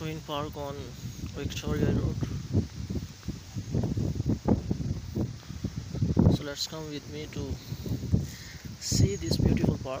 Twin Park on Victoria Road. So let's come with me to see this beautiful park.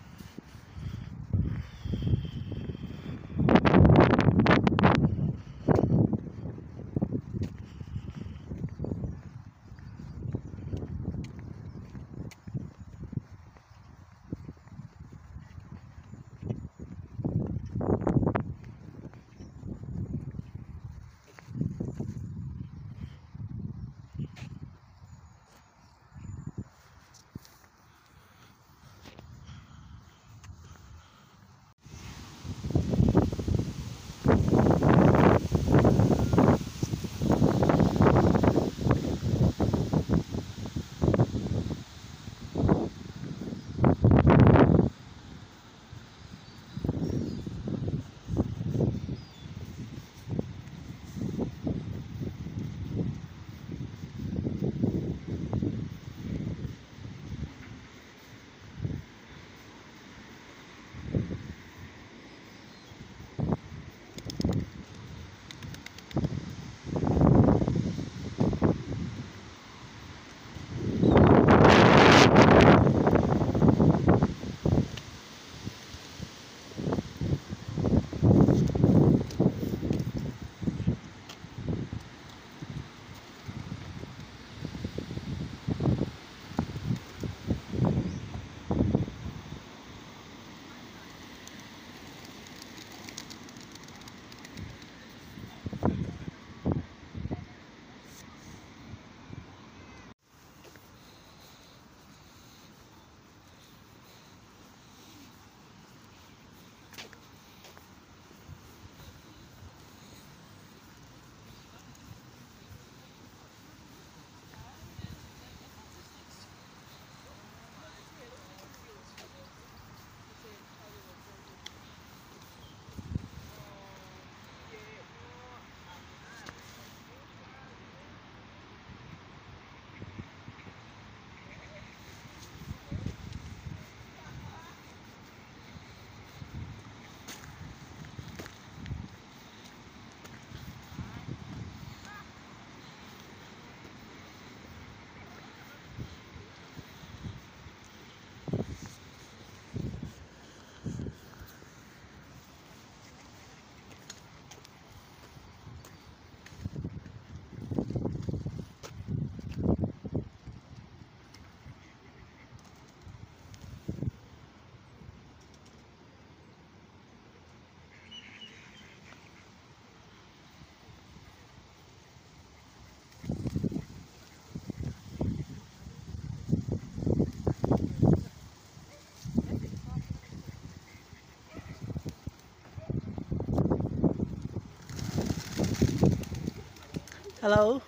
Hello,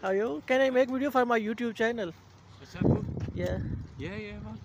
how are you? Can I make video for my YouTube channel? Is that? Yeah. Yeah, yeah, man.